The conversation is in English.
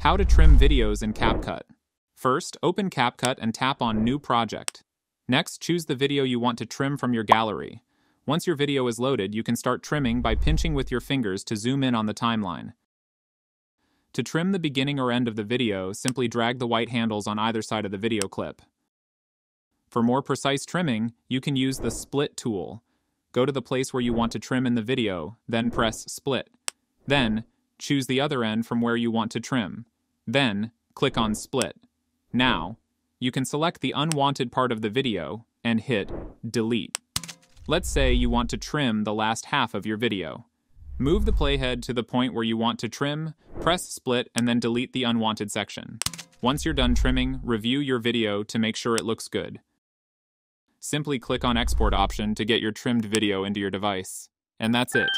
How to trim videos in CapCut. First, open CapCut and tap on New Project. Next, choose the video you want to trim from your gallery. Once your video is loaded, you can start trimming by pinching with your fingers to zoom in on the timeline. To trim the beginning or end of the video, simply drag the white handles on either side of the video clip. For more precise trimming, you can use the Split tool. Go to the place where you want to trim in the video, then press Split. Then, choose the other end from where you want to trim. Then, click on Split. Now, you can select the unwanted part of the video and hit Delete. Let's say you want to trim the last half of your video. Move the playhead to the point where you want to trim, press split, and then delete the unwanted section. Once you're done trimming, review your video to make sure it looks good. Simply click on export option to get your trimmed video into your device. And that's it.